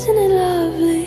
Isn't it lovely?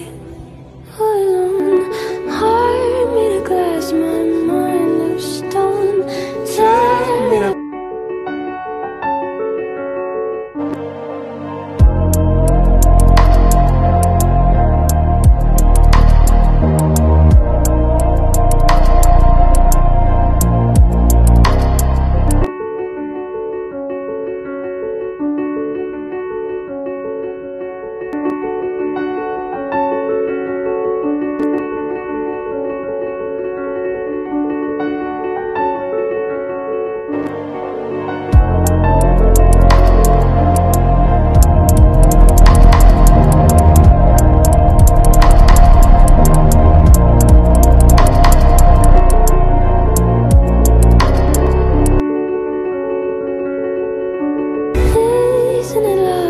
isn't in love?